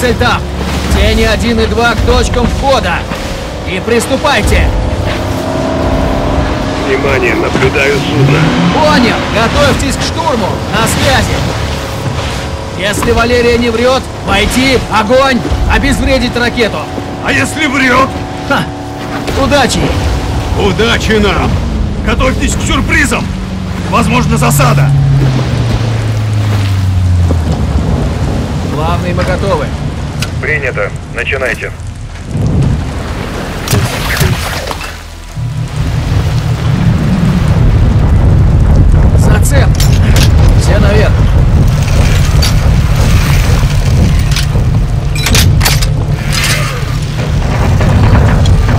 Цельтап! Тени 1 и 2 к точкам входа! И приступайте! Внимание, наблюдаю судно. Понял! Готовьтесь к штурму! На связи! Если Валерия не врет, войти, огонь, обезвредить ракету! А если врет? Ха! Удачи! Удачи нам! Готовьтесь к сюрпризам! Возможно, засада! Главный, мы готовы. Принято. Начинайте. Зацеп! Все наверх!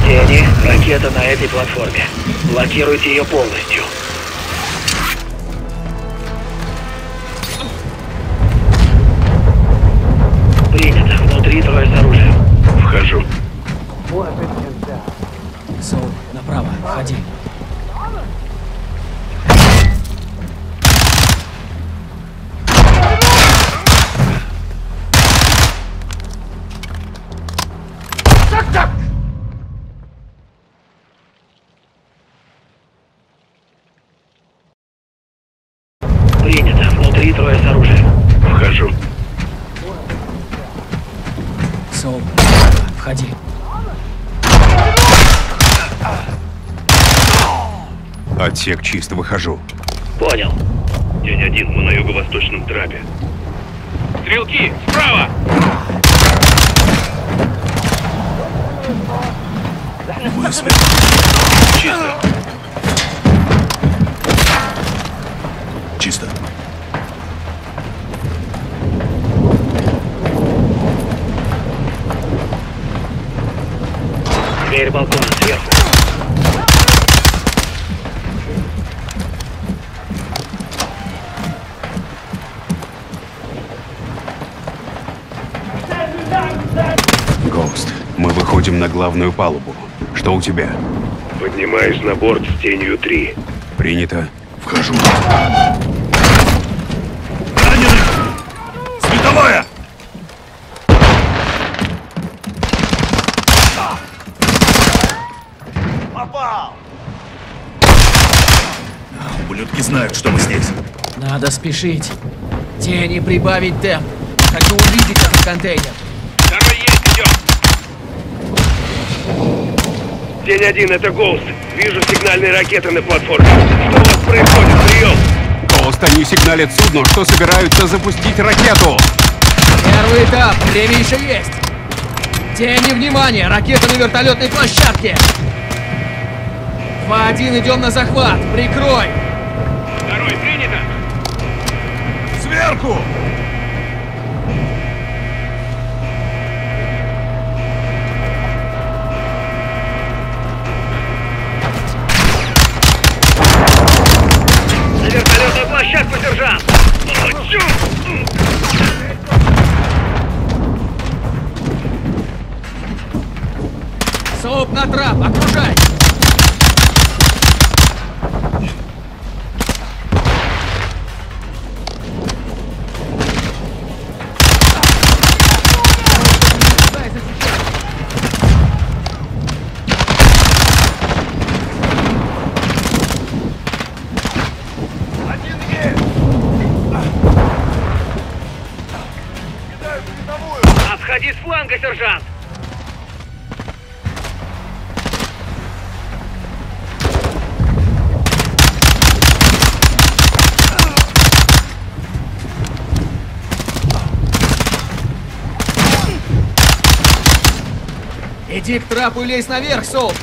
Тени, ракета на этой платформе. Блокируйте ее полностью. Отсек чисто, выхожу. Понял. День один, мы на юго-восточном трапе. Стрелки, справа! Чисто. Чисто. Дверь балкона сверху. Главную палубу. Что у тебя? Поднимаюсь на борт с тенью 3. Принято. Вхожу. Раненый! Световая! Попал! Ублюдки знают, что мы здесь. Надо спешить. Тени прибавить темп. Хочу увидеть этот контейнер. День один, это Гоуст. Вижу сигнальные ракеты на платформе. Что у вас происходит? Прием! Гоуст, они сигналят судно. что собираются запустить ракету. Первый этап, время еще есть. Тени внимания, ракета на вертолетной площадке. 2-1, идем на захват, прикрой. Второй, принято. Сверху! Иди к трапу и лезь наверх, Соуп!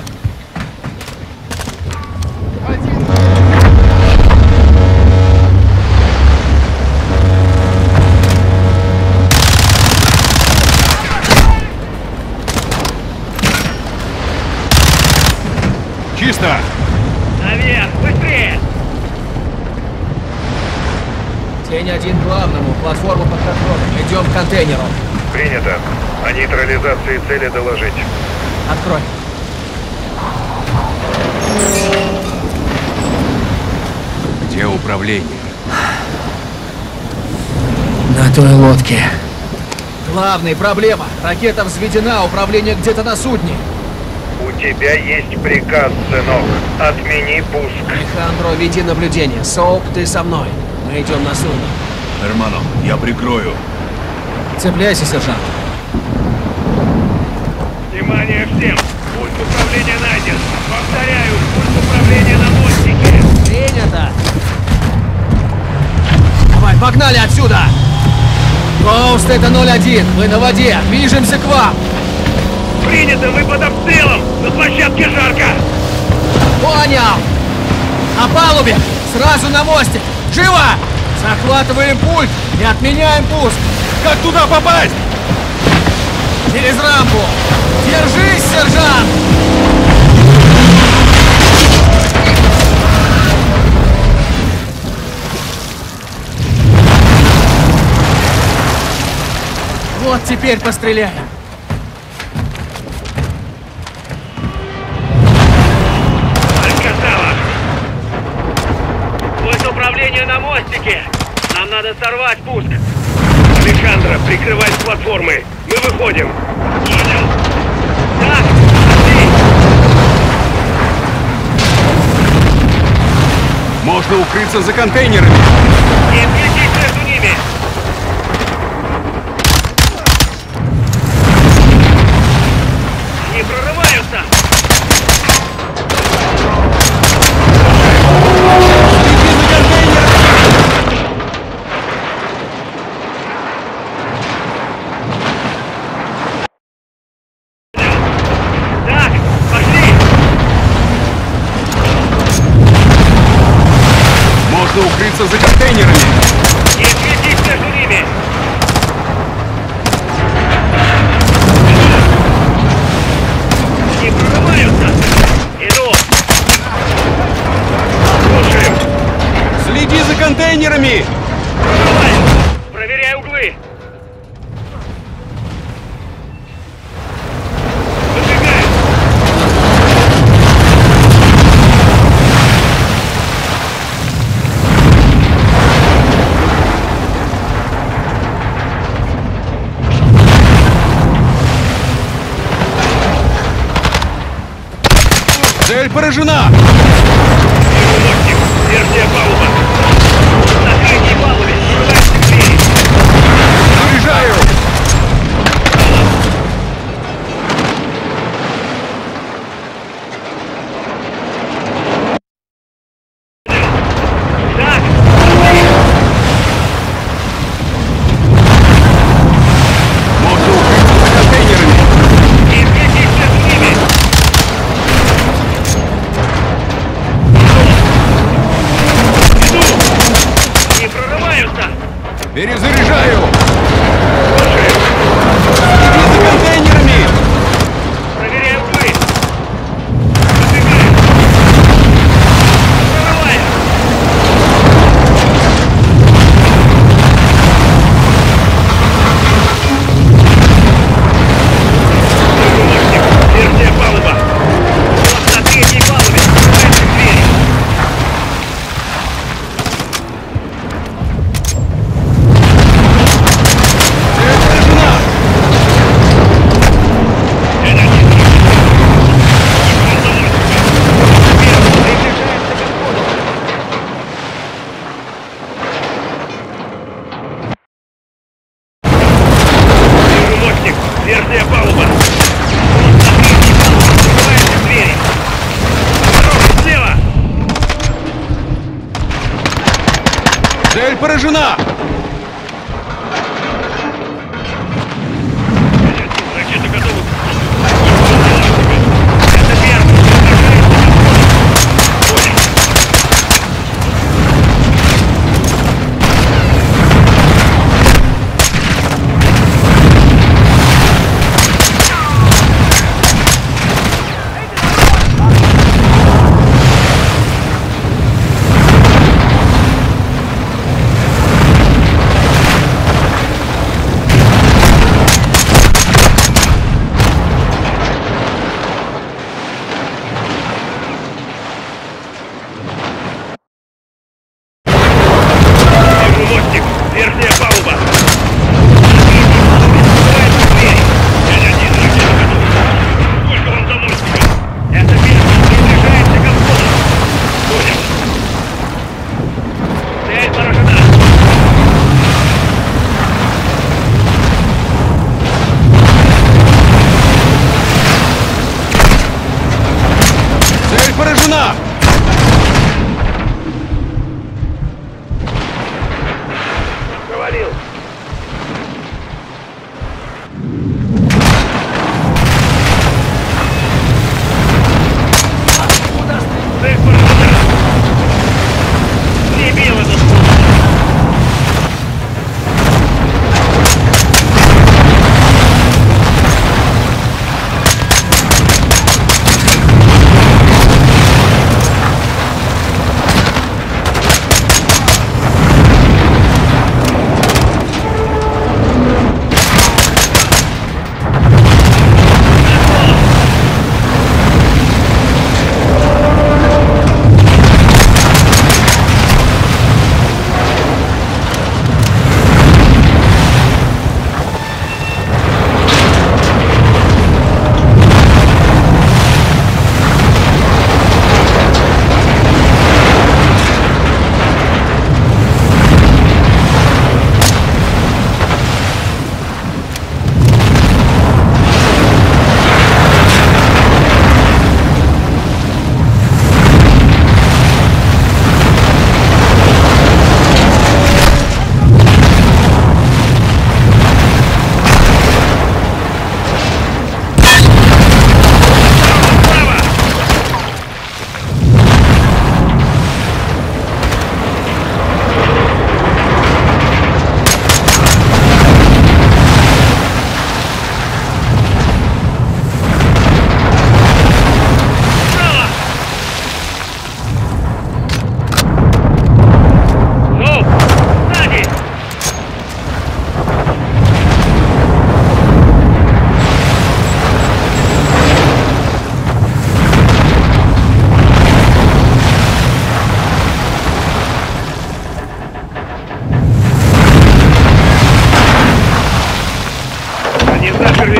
Чисто. Наверх, быстрее! Тень один главному, платформа под контролем. Идем к контейнеру. Принято. О нейтрализации цели доложить. Открой. Где управление? На той лодке. Главная проблема. Ракета взведена, управление где-то на судне. У тебя есть приказ, сынок. Отмени пуск. Алехандро, веди наблюдение. Соуп, ты со мной. Мы идем на судно. Hermano, я прикрою. Цепляйся, сержант. Внимание всем! Пульт управления найден. Повторяю, пульт управления на мостике. Принято! Давай, погнали отсюда! Гоуст, это 01. Мы на воде. Движемся к вам. Принято, мы под обстрелом. На площадке жарко. Понял! На палубе! Сразу на мостик! Живо! Захватываем пульт и отменяем пуск! Как туда попасть? Через рампу! Держись, сержант! Вот теперь постреляем. Мостике. Нам надо сорвать пуск. Александра, прикрывай с платформы. Мы выходим. Понял. Можно укрыться за контейнерами. Не светись поражена. Поражена.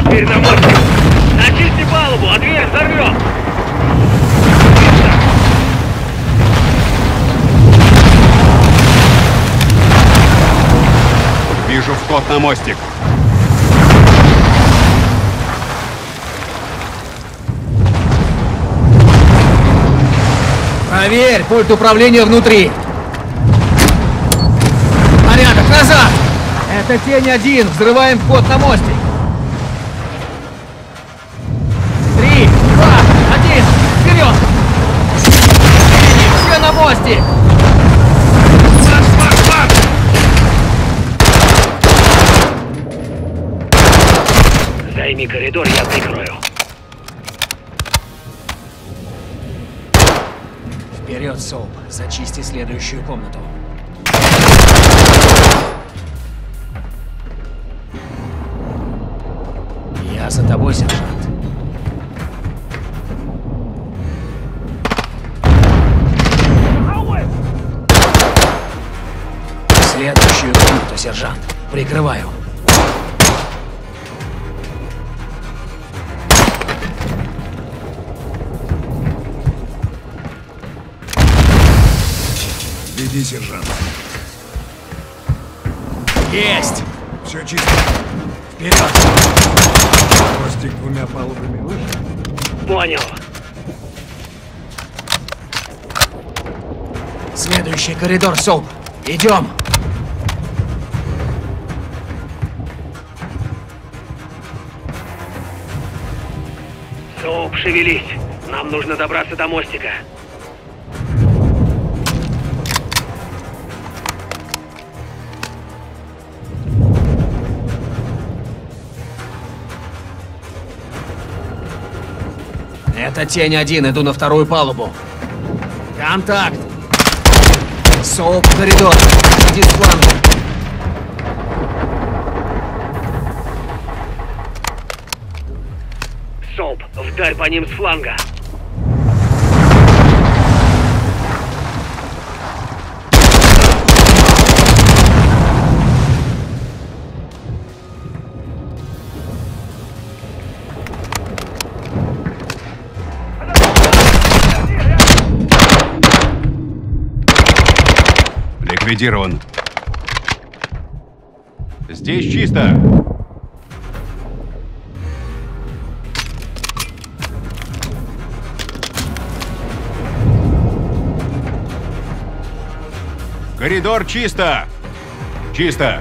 Теперь на мостик. Очисти палубу, а дверь взорвем. Вижу вход на мостик. Проверь, пульт управления внутри. Порядок, назад! Это тень один, взрываем вход на мостик. Займи коридор, я прикрою. Вперед, Соуп, зачисти следующую комнату. Я за тобой, сержант. Следующую комнату, сержант. Прикрываю. Веди, сержант. Есть! Все чисто. Вперед! Мостик двумя палубами выше. Понял. Следующий коридор, Соуп. Идем! Соуп, шевелись. Нам нужно добраться до мостика. Это тень один, иду на вторую палубу. Контакт! Соуп, коридор. Иди с фланга. Соуп, вдарь по ним с фланга. Ликвидирован. Здесь чисто. Коридор чисто. Чисто.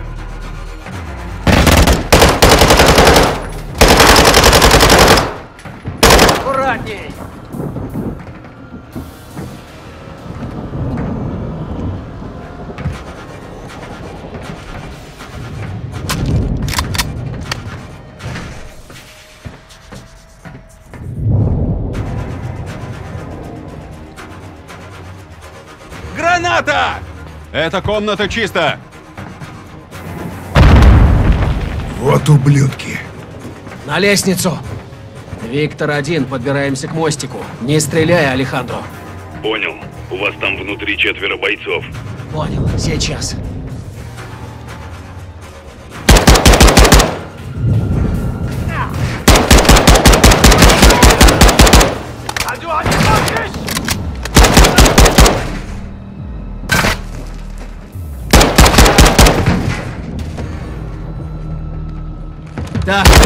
Аккуратней! Граната! Эта комната чисто. Вот ублюдки. На лестницу! Виктор один, подбираемся к мостику. Не стреляй, Алехандро. Понял. У вас там внутри четверо бойцов. Понял, сейчас.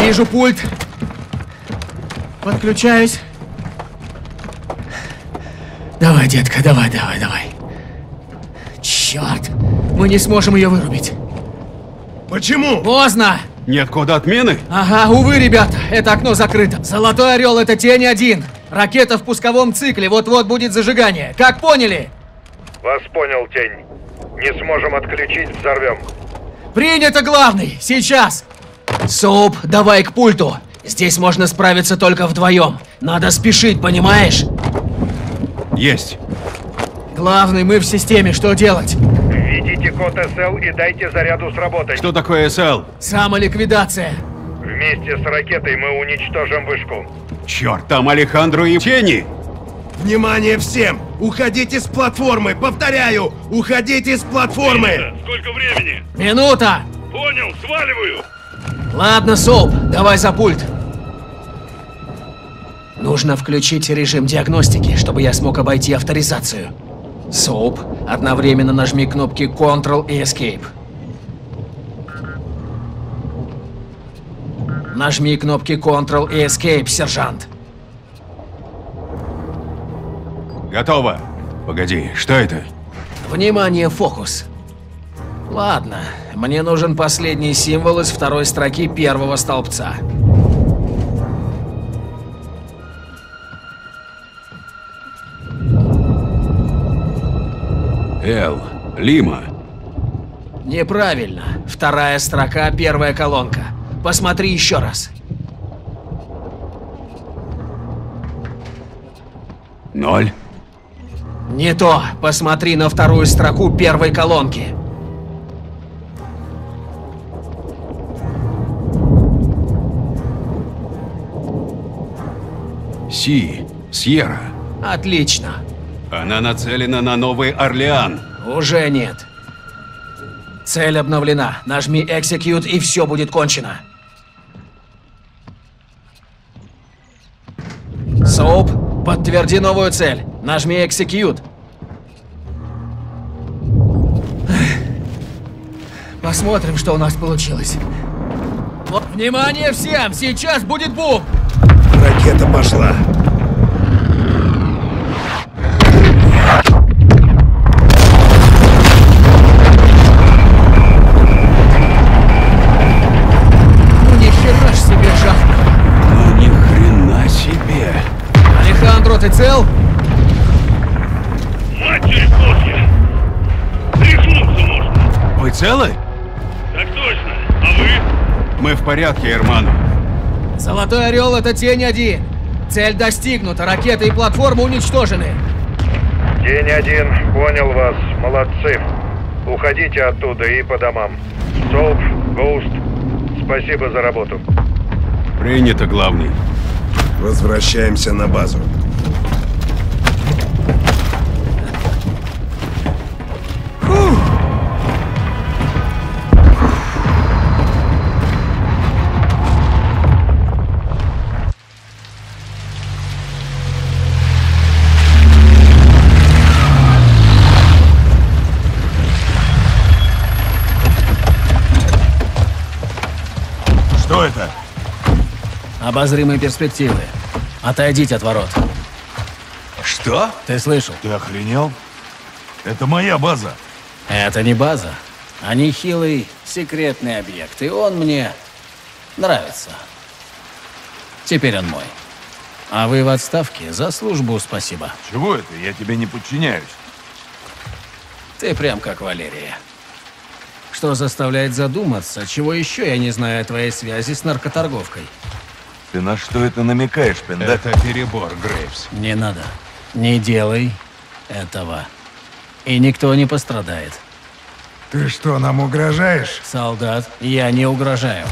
Вижу пульт. Подключаюсь. Давай, детка, давай, давай, давай. Черт! Мы не сможем ее вырубить. Почему? Поздно! Нет кода отмены? Ага, увы, ребята, это окно закрыто. Золотой орел это тень один. Ракета в пусковом цикле, вот-вот будет зажигание. Как поняли? Вас понял, Тень. Не сможем отключить, взорвем. Принято, главный! Сейчас! Соуп, давай к пульту. Здесь можно справиться только вдвоем. Надо спешить, понимаешь? Есть. Главный, мы в системе, что делать? Введите код СЛ и дайте заряду сработать. Что такое СЛ? Самоликвидация. Вместе с ракетой мы уничтожим вышку. Черт, там Алехандро и тени. Внимание всем! Уходите с платформы! Повторяю! Уходите с платформы! Сколько времени? Минута! Понял, сваливаю. Ладно, Соуп, давай за пульт. Нужно включить режим диагностики, чтобы я смог обойти авторизацию. Соуп, одновременно нажми кнопки Ctrl и Escape. Нажми кнопки Ctrl и Escape, сержант. Готово. Погоди, что это? Внимание, фокус. Ладно, мне нужен последний символ из второй строки первого столбца. Л. Лима. Неправильно. Вторая строка, первая колонка. Посмотри еще раз. Ноль. Не то. Посмотри на вторую строку первой колонки. Си. Сьерра. Отлично. Она нацелена на Новый Орлеан. Уже нет. Цель обновлена. Нажми Execute и все будет кончено. Соуп, подтверди новую цель. Нажми Execute. Посмотрим, что у нас получилось. Внимание всем! Сейчас будет бум! Ракета пошла. Ну ни хера ж себе жахнул. Ну ни хрена себе. Алехандро, ты цел? Матерь Божья! Рехнуться можно! Вы целы? Так точно! А вы? Мы в порядке, Эрман. Золотой Орел — это тень один. Цель достигнута, ракеты и платформа уничтожены. День один, понял вас, молодцы. Уходите оттуда и по домам. Соуп, Гоуст, спасибо за работу. Принято, главный. Возвращаемся на базу. Обозримые перспективы. Отойдите от ворот. Что? Ты слышал? Ты охренел? Это моя база. Это не база, а нехилый секретный объект, и он мне нравится. Теперь он мой. А вы в отставке, за службу спасибо. Чего это? Я тебе не подчиняюсь. Ты прям как Валерия. Что заставляет задуматься, чего еще я не знаю о твоей связи с наркоторговкой. Ты на что это намекаешь, пендак? Это перебор, Грейвс. Не надо. Не делай этого. И никто не пострадает. Ты что, нам угрожаешь? Солдат, я не угрожаю.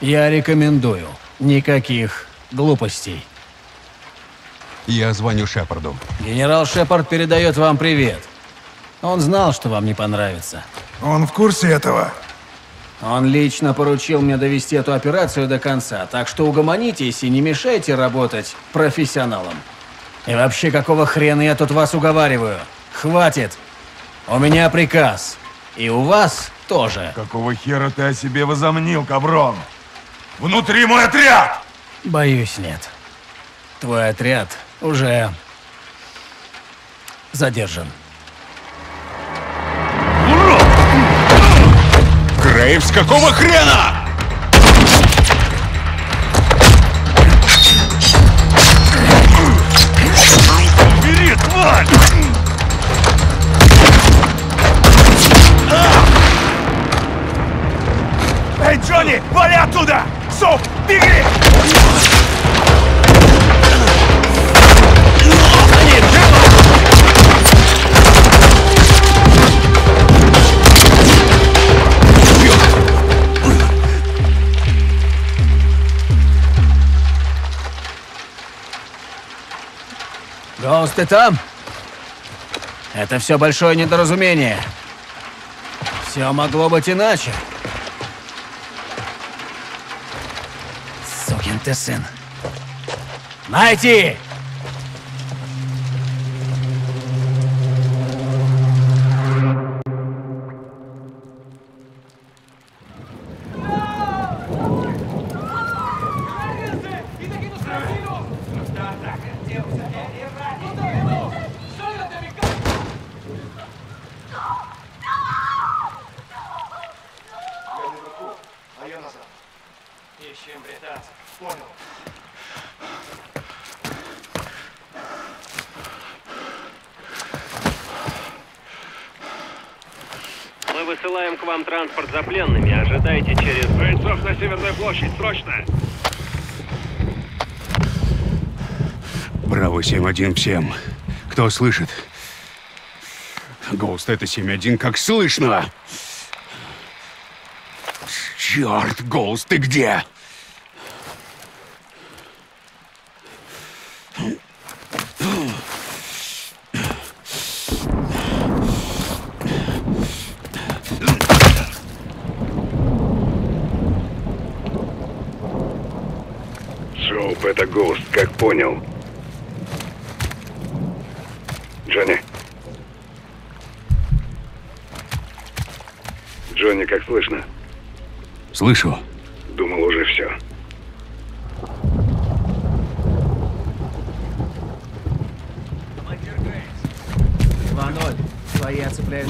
Я рекомендую. Никаких глупостей. Я звоню Шепарду. Генерал Шепард передает вам привет. Он знал, что вам не понравится. Он в курсе этого? Он лично поручил мне довести эту операцию до конца, так что угомонитесь и не мешайте работать профессионалам. И вообще, какого хрена я тут вас уговариваю? Хватит! У меня приказ. И у вас тоже. Какого хера ты о себе возомнил, каброн? Внутри мой отряд! Боюсь, нет. Твой отряд уже задержан. Грейвс, какого хрена? Бери, тварь! Эй, Джонни, вали оттуда! Соп, беги! Гоуст, ты там? Это все большое недоразумение. Все могло быть иначе. Сукин ты сын. Найти! Браво, 7-1 всем. Кто слышит? Гоуст, это 7-1, как слышно! Черт, Гоуст, ты где? Это Гоуст, как понял. Джонни. Джонни, как слышно? Слышу. Думал уже все. Два ноль. Твои оцепляют.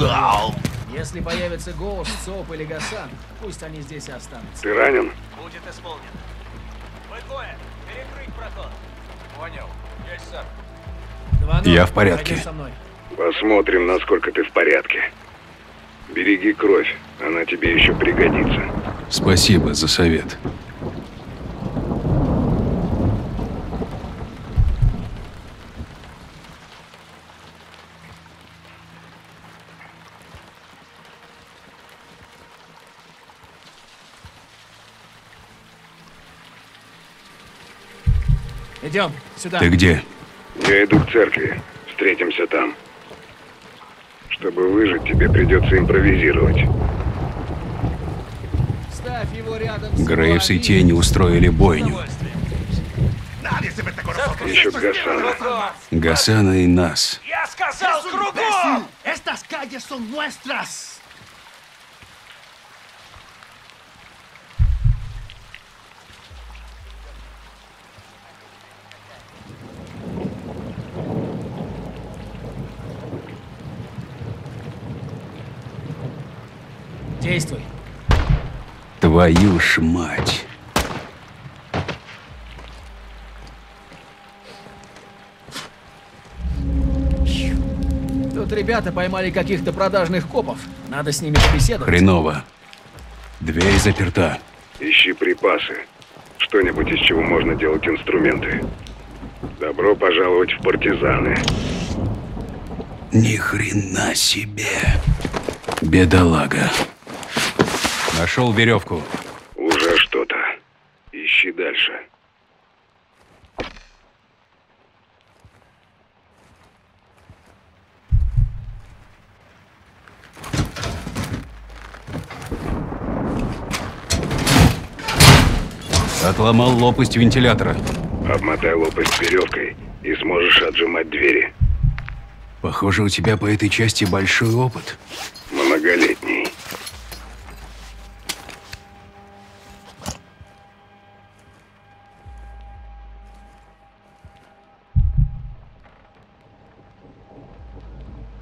Если появится Гоуст, Соп или Гасан, пусть они здесь и останутся. Ты ранен? Будет исполнено. Вы двое, перекрыть проход. Понял. Есть, сэр. Два ноль. Я в порядке. Пойдем со мной. Посмотрим, насколько ты в порядке. Береги кровь, она тебе еще пригодится. Спасибо за совет. Идем, сюда. Ты где? Я иду к церкви. Встретимся там. Чтобы выжить, тебе придется импровизировать. Ставь его рядом с Грейвс и. Тени устроили бойню. Ищут Гасана. Гасана и нас. Я сказал кругом! Estas calles son nuestras. Действуй. Твою ж мать. Тут ребята поймали каких-то продажных копов. Надо с ними побеседовать. Хреново. Дверь заперта. Ищи припасы. Что-нибудь, из чего можно делать инструменты. Добро пожаловать в партизаны. Ни хрена себе. Бедолага. Нашел веревку. Уже что-то. Ищи дальше. Отломал лопасть вентилятора. Обмотай лопасть веревкой и сможешь отжимать двери. Похоже, у тебя по этой части большой опыт. Многолетний.